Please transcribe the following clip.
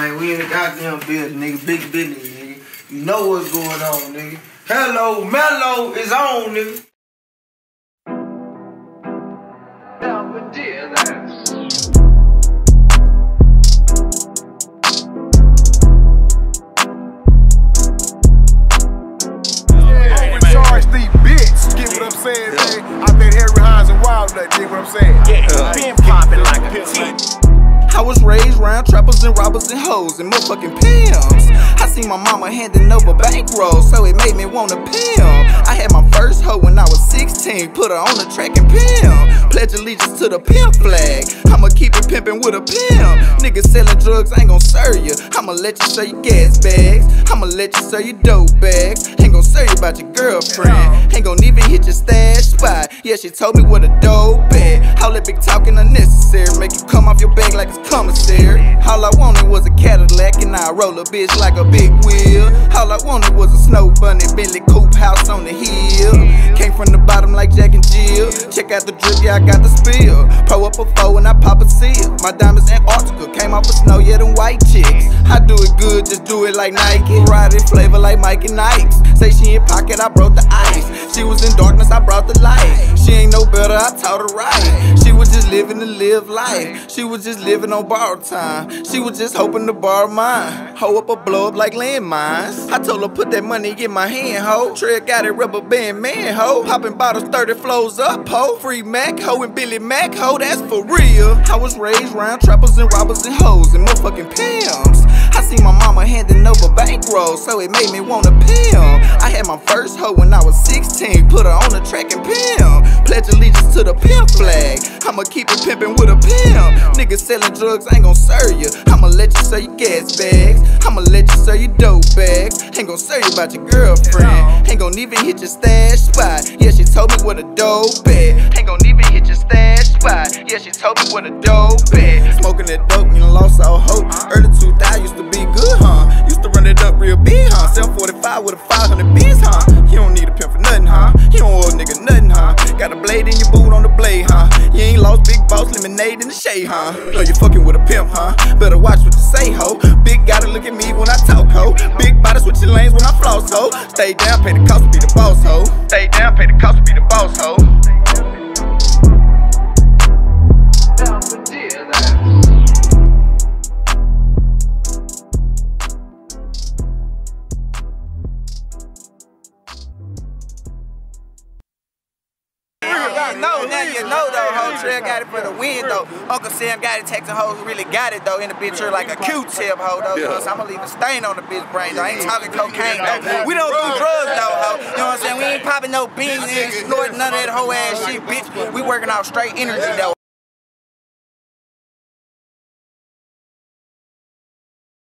Man, we in the goddamn building, nigga. Big business, nigga. You know what's going on, nigga. Hello, Mello Vision, nigga. Bitch. Get what I'm saying, man? I bet Harry Hines and robbers and hoes and motherfucking pimps. I seen my mama handing over bankroll, so it made me wanna pimp. I had my first hoe when I was 16, put her on the track and pimp. Pledge allegiance to the pimp flag. I'ma keep it pimpin' with a pimp. Niggas selling drugs ain't gon' serve you. I'ma let you sell your gas bags. I'ma let you sell your dope bags. Ain't gon' serve you about your girlfriend. Ain't gon' even hit your stash spot. Yeah, she told me what a dope at. That big talking unnecessary. Make you come off your bag like it's commissary. All I wanted was a Cadillac and I roll a bitch like a big wheel. All I wanted was a snow bunny, Bentley coupe house on the hill. Came from the Check the drip, yeah, I got the spill. Pro up a four and I pop a seal. My diamonds Antarctica came off of snow, yeah, them white chicks. I do it good, just do it like Nike. Ride it flavor like Mike and Nikes. Say she in pocket, I broke the ice. She was in darkness, I brought the light. She ain't no better, I taught her right. She was just living to live life. She was just living on borrowed time. She was just hoping to borrow mine. Hoe up a blow up like landmines. I told her put that money in my hand, ho. Trell Gotit, rubber band man, ho. Popping bottles 30 flows up, ho. Free Mac, ho, and Billy Mac, ho. That's for real. I was raised round trappers and robbers and hoes and motherfucking pimps. I see my mama handing over bankroll, so it made me wanna pimp. I had my first hoe when I was 16, put her on the track and pimp. Pledge allegiance to the pimp flag. I'ma keep it pimpin' with a pimp. Niggas selling drugs ain't gon' serve you. I'ma let you sell your gas bags. I'ma let you sell your dope bags. Ain't gon' serve you about your girlfriend. Ain't gon' even hit your stash spot. Yeah, she told me what a dope at. Ain't gon' she told me what a dope at. Smoking that dope, you lost all hope. Early 2000 used to be good, huh? Used to run it up real big, huh? 745 with a 500 beats, huh? You don't need a pimp for nothing, huh? You don't owe a nigga nothing, huh? Got a blade in your boot on the blade, huh? You ain't lost big boss lemonade in the shade, huh? Know you fucking with a pimp, huh? Better watch what you say, ho. Big gotta look at me when I talk, ho. Big body switching lanes when I floss, ho. Stay down, pay the cost to be the boss, ho. Stay down, pay the cost to be the boss, ho. You know, now you know though, ho. Trell Gotit for the win though. Uncle Sam got it, Texas hoes who really got it though in the bitch here like a Q-tip ho though. Yeah. So I'm gonna leave a stain on the bitch brain though. I ain't talking cocaine though. We don't do drugs though, ho. You know what I'm saying? We ain't popping no beans, snorting none of that whole ass shit, bitch. We working out straight energy though.